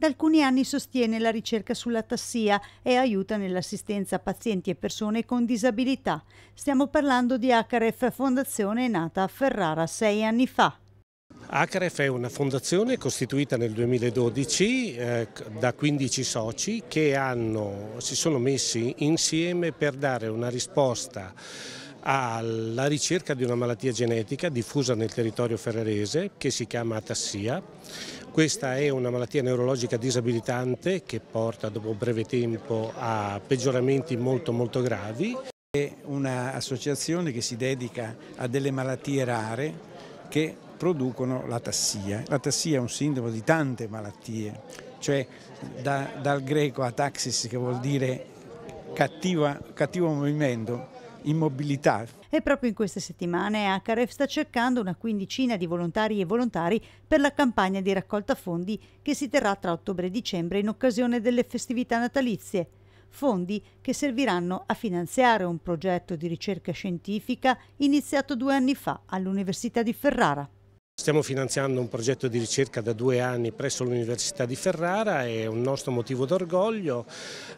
Da alcuni anni sostiene la ricerca sulla tassia e aiuta nell'assistenza a pazienti e persone con disabilità. Stiamo parlando di HRF Fondazione nata a Ferrara sei anni fa. HRF è una fondazione costituita nel 2012 eh, da 15 soci che hanno, si sono messi insieme per dare una risposta alla ricerca di una malattia genetica diffusa nel territorio ferrarese che si chiama atassia. Questa è una malattia neurologica disabilitante che porta dopo breve tempo a peggioramenti molto molto gravi. È un'associazione che si dedica a delle malattie rare che producono la tassia. La tassia è un sintomo di tante malattie, cioè da, dal greco ataxis che vuol dire cattiva, cattivo movimento, immobilità. E proprio in queste settimane HRF sta cercando una quindicina di volontari e volontari per la campagna di raccolta fondi che si terrà tra ottobre e dicembre in occasione delle festività natalizie. Fondi che serviranno a finanziare un progetto di ricerca scientifica iniziato due anni fa all'Università di Ferrara. Stiamo finanziando un progetto di ricerca da due anni presso l'Università di Ferrara, è un nostro motivo d'orgoglio.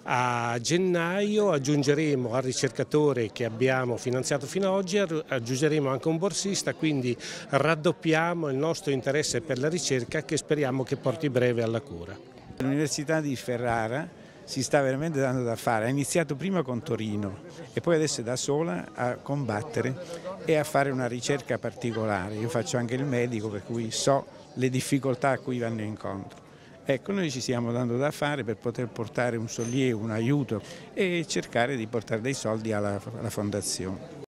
A gennaio aggiungeremo al ricercatore che abbiamo finanziato fino ad oggi, aggiungeremo anche un borsista, quindi raddoppiamo il nostro interesse per la ricerca che speriamo che porti breve alla cura. L'Università di Ferrara si sta veramente dando da fare, ha iniziato prima con Torino e poi adesso è da sola a combattere e a fare una ricerca particolare. Io faccio anche il medico per cui so le difficoltà a cui vanno incontro. Ecco, noi ci stiamo dando da fare per poter portare un sollievo, un aiuto e cercare di portare dei soldi alla, alla fondazione.